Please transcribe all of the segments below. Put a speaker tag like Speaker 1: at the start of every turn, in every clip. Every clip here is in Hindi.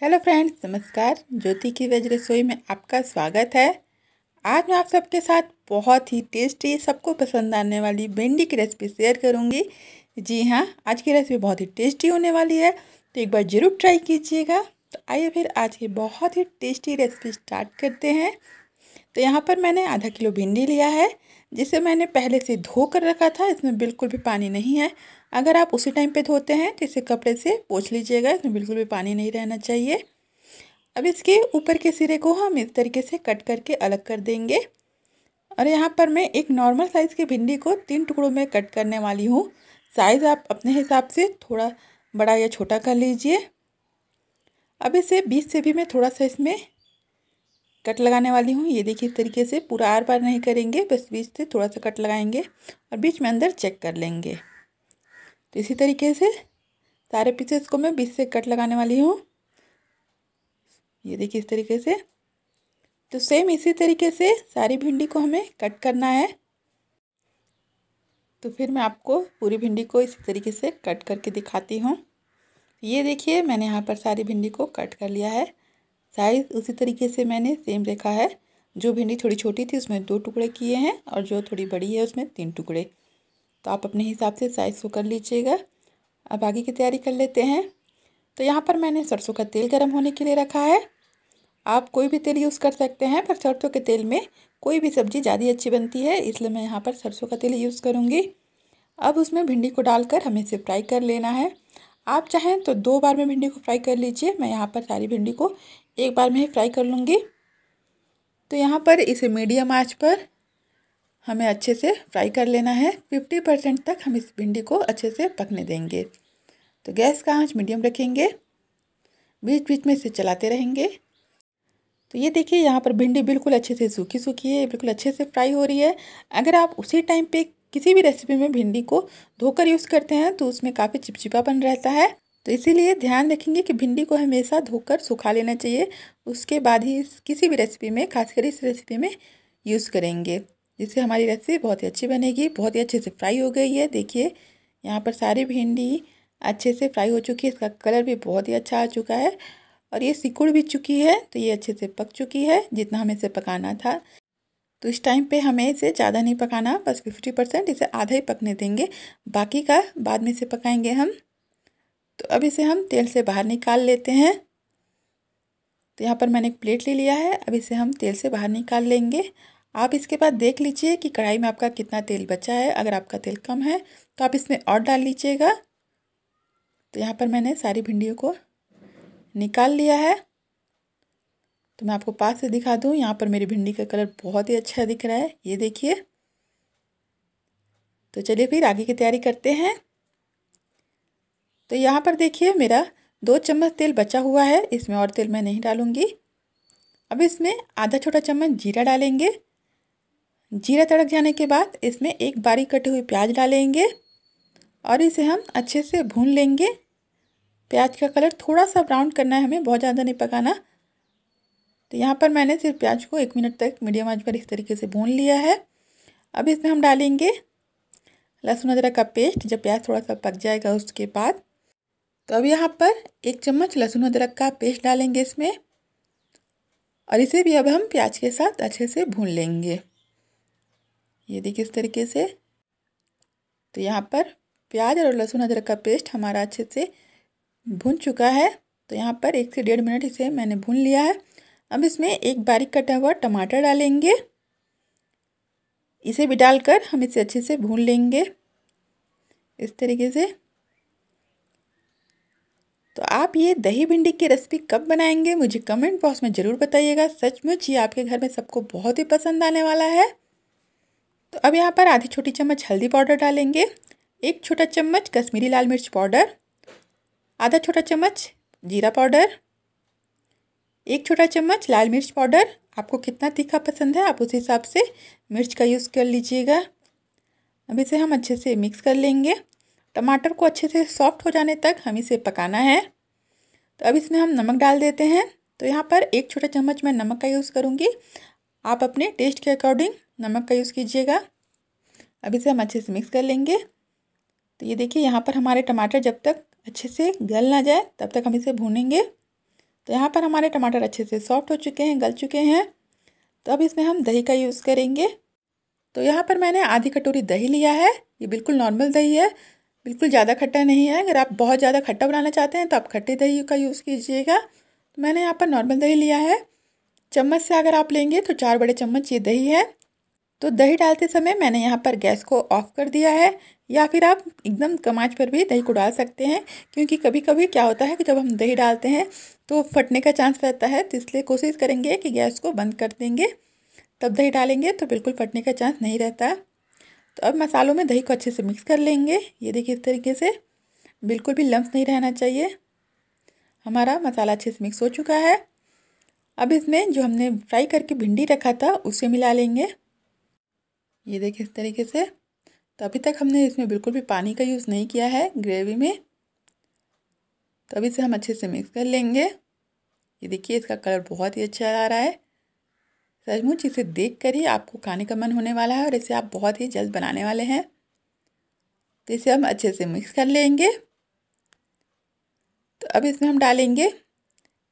Speaker 1: हेलो फ्रेंड्स, नमस्कार। ज्योति की वेज रसोई में आपका स्वागत है। आज मैं आप सबके साथ बहुत ही टेस्टी, सबको पसंद आने वाली भिंडी की रेसिपी शेयर करूँगी। जी हाँ आज की रेसिपी बहुत ही टेस्टी होने वाली है तो एक बार ज़रूर ट्राई कीजिएगा। तो आइए फिर आज की बहुत ही टेस्टी रेसिपी स्टार्ट करते हैं। तो यहाँ पर मैंने आधा किलो भिंडी लिया है, जिसे मैंने पहले से धो कर रखा था, इसमें बिल्कुल भी पानी नहीं है। अगर आप उसी टाइम पे धोते हैं तो इसे कपड़े से पोछ लीजिएगा, इसमें बिल्कुल भी पानी नहीं रहना चाहिए। अब इसके ऊपर के सिरे को हम इस तरीके से कट करके अलग कर देंगे। और यहाँ पर मैं एक नॉर्मल साइज़ की भिंडी को तीन टुकड़ों में कट करने वाली हूँ। साइज़ आप अपने हिसाब से थोड़ा बड़ा या छोटा कर लीजिए। अब इसे बीच से भी मैं थोड़ा सा इसमें कट लगाने वाली हूँ। ये देखिए इस तरीके से पूरा आर पार नहीं करेंगे, बस बीच से थोड़ा सा कट लगाएँगे और बीच में अंदर चेक कर लेंगे। तो इसी तरीके से सारे पीसेस को मैं बीच से कट लगाने वाली हूँ। ये देखिए इस तरीके से। तो सेम इसी तरीके से सारी भिंडी को हमें कट करना है। तो फिर मैं आपको पूरी भिंडी को इसी तरीके से कट करके दिखाती हूँ। ये देखिए मैंने यहाँ पर सारी भिंडी को कट कर लिया है। साइज़ उसी तरीके से मैंने सेम रखा है। जो भिंडी थोड़ी छोटी थी उसमें दो टुकड़े किए हैं और जो थोड़ी बड़ी है उसमें तीन टुकड़े। तो आप अपने हिसाब से साइज़ को कर लीजिएगा। अब आगे की तैयारी कर लेते हैं। तो यहाँ पर मैंने सरसों का तेल गर्म होने के लिए रखा है। आप कोई भी तेल यूज़ कर सकते हैं, पर सरसों के तेल में कोई भी सब्ज़ी ज़्यादा अच्छी बनती है, इसलिए मैं यहाँ पर सरसों का तेल यूज़ करूँगी। अब उसमें भिंडी को डालकर हमें इसे फ्राई कर लेना है। आप चाहें तो दो बार में भिंडी को फ्राई कर लीजिए। मैं यहाँ पर सारी भिंडी को एक बार में ही फ्राई कर लूँगी। तो यहाँ पर इसे मीडियम आँच पर हमें अच्छे से फ्राई कर लेना है। फिफ्टी परसेंट तक हम इस भिंडी को अच्छे से पकने देंगे। तो गैस का आँच मीडियम रखेंगे। बीच बीच में इसे चलाते रहेंगे। तो ये देखिए, यहाँ पर भिंडी बिल्कुल अच्छे से सूखी सूखी है, बिल्कुल अच्छे से फ्राई हो रही है। अगर आप उसी टाइम पे किसी भी रेसिपी में भिंडी को धोकर यूज़ करते हैं तो उसमें काफ़ी चिपचिपापन रहता है। तो इसीलिए ध्यान रखेंगे कि भिंडी को हमेशा धोकर सुखा लेना चाहिए। उसके बाद ही किसी भी रेसिपी में, खासकर इस रेसिपी में यूज़ करेंगे। जिससे हमारी रेसिपी बहुत ही अच्छी बनेगी, बहुत ही अच्छे से फ्राई हो गई है। देखिए, यहाँ पर सारी भिंडी अच्छे से फ्राई हो चुकी है, इसका कलर भी बहुत ही अच्छा आ चुका है और ये सिकुड़ भी चुकी है तो ये अच्छे से पक चुकी है, जितना हमें इसे पकाना था। तो इस टाइम पे हमें इसे ज़्यादा नहीं पकाना, बस फिफ्टी परसेंट इसे आधा ही पकने देंगे। बाकी का बाद में इसे पकाएँगे हम। तो अब इसे हम तेल से बाहर निकाल लेते हैं। तो यहाँ पर मैंने एक प्लेट ले लिया है, अब इसे हम तेल से बाहर निकाल लेंगे। आप इसके बाद देख लीजिए कि कढ़ाई में आपका कितना तेल बचा है। अगर आपका तेल कम है तो आप इसमें और डाल लीजिएगा। तो यहाँ पर मैंने सारी भिंडियों को निकाल लिया है। तो मैं आपको पास से दिखा दूँ, यहाँ पर मेरी भिंडी का कलर बहुत ही अच्छा दिख रहा है। ये देखिए। तो चलिए फिर आगे की तैयारी करते हैं। तो यहाँ पर देखिए, मेरा दो चम्मच तेल बचा हुआ है। इसमें और तेल मैं नहीं डालूँगी। अब इसमें आधा छोटा चम्मच जीरा डालेंगे। जीरा तड़क जाने के बाद इसमें एक बारीक कटे हुए प्याज डालेंगे और इसे हम अच्छे से भून लेंगे। प्याज का कलर थोड़ा सा ब्राउन करना है, हमें बहुत ज़्यादा नहीं पकाना। तो यहाँ पर मैंने सिर्फ़ प्याज को एक मिनट तक मीडियम आँच पर इस तरीके से भून लिया है। अब इसमें हम डालेंगे लहसुन अदरक का पेस्ट, जब प्याज थोड़ा सा पक जाएगा उसके बाद। तो अब यहाँ पर एक चम्मच लहसुन अदरक का पेस्ट डालेंगे इसमें और इसे भी अब हम प्याज के साथ अच्छे से भून लेंगे। ये देखिए इस तरीके से। तो यहाँ पर प्याज और लहसुन अदरक का पेस्ट हमारा अच्छे से भून चुका है। तो यहाँ पर एक से डेढ़ मिनट इसे मैंने भून लिया है। अब इसमें एक बारीक कटा हुआ टमाटर डालेंगे। इसे भी डालकर हम इसे अच्छे से भून लेंगे। इस तरीके से। तो आप ये दही भिंडी की रेसिपी कब बनाएँगे मुझे कमेंट बॉक्स में ज़रूर बताइएगा। सचमुच ये आपके घर में सबको बहुत ही पसंद आने वाला है। तो अब यहाँ पर आधी छोटी चम्मच हल्दी पाउडर डालेंगे, एक छोटा चम्मच कश्मीरी लाल मिर्च पाउडर, आधा छोटा चम्मच जीरा पाउडर, एक छोटा चम्मच लाल मिर्च पाउडर। आपको कितना तीखा पसंद है, आप उस हिसाब से मिर्च का यूज़ कर लीजिएगा। अब इसे हम अच्छे से मिक्स कर लेंगे। टमाटर को अच्छे से सॉफ्ट हो जाने तक हम इसे पकाना है। तो अब इसमें हम नमक डाल देते हैं। तो यहाँ पर एक छोटा चम्मच मैं नमक का यूज़ करूँगी। आप अपने टेस्ट के अकॉर्डिंग नमक का यूज़ कीजिएगा। अब इसे हम अच्छे से मिक्स कर लेंगे। तो ये देखिए, यहाँ पर हमारे टमाटर जब तक अच्छे से गल ना जाए, तब तक हम इसे भूनेंगे। तो यहाँ पर हमारे टमाटर अच्छे से सॉफ्ट हो चुके हैं, गल चुके हैं। तो अब इसमें हम दही का यूज़ करेंगे। तो यहाँ पर मैंने आधी कटोरी दही लिया है। ये बिल्कुल नॉर्मल दही है। बिल्कुल ज़्यादा खट्टा नहीं है। अगर आप बहुत ज़्यादा खट्टा बनाना चाहते हैं तो आप खट्टे दही का यूज़ कीजिएगा। तो मैंने यहाँ पर नॉर्मल दही लिया है। चम्मच से अगर आप लेंगे तो चार बड़े चम्मच ये दही है। तो दही डालते समय मैंने यहाँ पर गैस को ऑफ़ कर दिया है या फिर आप एकदम कम आँच पर भी दही को डाल सकते हैं, क्योंकि कभी कभी क्या होता है कि जब हम दही डालते हैं तो फटने का चांस रहता है तो इसलिए कोशिश करेंगे कि गैस को बंद कर देंगे। तब दही डालेंगे तो बिल्कुल फटने का चांस नहीं रहता। तो अब मसालों में दही को अच्छे से मिक्स कर लेंगे। ये देखिए इस तरीके से बिल्कुल भी लम्स नहीं रहना चाहिए। हमारा मसाला अच्छे से मिक्स हो चुका है। अब इसमें जो हमने फ्राई करके भिंडी रखा था, उसे मिला लेंगे। ये देखिए इस तरीके से। तो अभी तक हमने इसमें बिल्कुल भी पानी का यूज़ नहीं किया है ग्रेवी में। तो अभी से हम अच्छे से मिक्स कर लेंगे। ये देखिए इसका कलर बहुत ही अच्छा आ रहा है। सचमुच इसे देख कर ही आपको खाने का मन होने वाला है और इसे आप बहुत ही जल्द बनाने वाले हैं। तो इसे हम अच्छे से मिक्स कर लेंगे। तो अब इसमें हम डालेंगे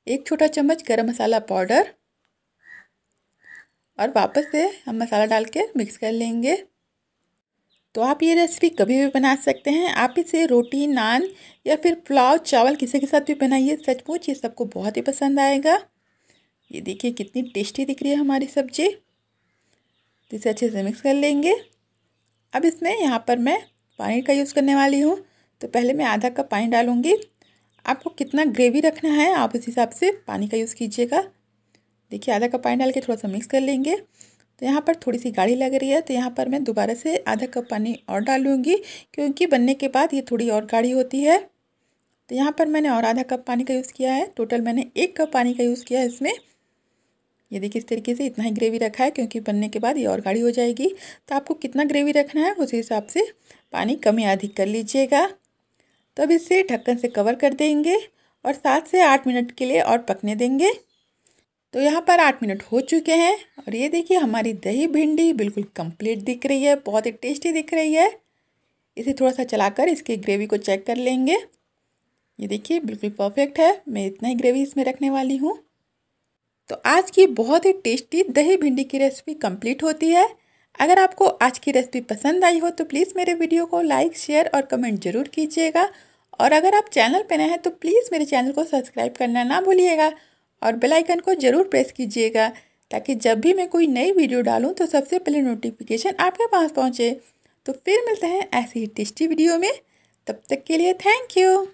Speaker 1: एक छोटा चम्मच गरम मसाला पाउडर। और वापस से हम मसाला डाल के मिक्स कर लेंगे। तो आप ये रेसिपी कभी भी बना सकते हैं। आप इसे रोटी, नान या फिर पुलाव, चावल किसी के साथ भी बनाइए। सचमुच ये सबको बहुत ही पसंद आएगा। ये देखिए कितनी टेस्टी दिख रही है हमारी सब्ज़ी। तो इसे अच्छे से मिक्स कर लेंगे। अब इसमें यहाँ पर मैं पानी का यूज़ करने वाली हूँ। तो पहले मैं आधा कप पानी डालूँगी। आपको कितना ग्रेवी रखना है आप उस हिसाब से पानी का यूज़ कीजिएगा। देखिए, आधा कप पानी डाल के थोड़ा सा मिक्स कर लेंगे। तो यहाँ पर थोड़ी सी गाढ़ी लग रही है तो यहाँ पर मैं दोबारा से आधा कप पानी और डालूँगी क्योंकि बनने के बाद ये थोड़ी और गाढ़ी होती है। तो यहाँ पर मैंने और आधा कप पानी का यूज़ किया है। टोटल मैंने एक कप पानी का यूज़ किया है इसमें। ये देखिए, इस तरीके से इतना ही ग्रेवी रखा है, क्योंकि बनने के बाद ये और गाढ़ी हो जाएगी। तो आपको कितना ग्रेवी रखना है, उसी हिसाब से पानी कम या अधिक कर लीजिएगा। तो अब इसे ढक्कन से कवर कर देंगे और सात से आठ मिनट के लिए और पकने देंगे। तो यहाँ पर आठ मिनट हो चुके हैं और ये देखिए हमारी दही भिंडी बिल्कुल कंप्लीट दिख रही है, बहुत ही टेस्टी दिख रही है। इसे थोड़ा सा चलाकर इसकी ग्रेवी को चेक कर लेंगे। ये देखिए बिल्कुल परफेक्ट है, मैं इतना ही ग्रेवी इसमें रखने वाली हूँ। तो आज की बहुत ही टेस्टी दही भिंडी की रेसिपी कंप्लीट होती है। अगर आपको आज की रेसिपी पसंद आई हो तो प्लीज़ मेरे वीडियो को लाइक शेयर और कमेंट ज़रूर कीजिएगा। और अगर आप चैनल पर नए हैं तो प्लीज़ मेरे चैनल को सब्सक्राइब करना ना भूलिएगा। और बेल आइकन को ज़रूर प्रेस कीजिएगा, ताकि जब भी मैं कोई नई वीडियो डालूं तो सबसे पहले नोटिफिकेशन आपके पास पहुँचे। तो फिर मिलते हैं ऐसी ही टेस्टी वीडियो में। तब तक के लिए थैंक यू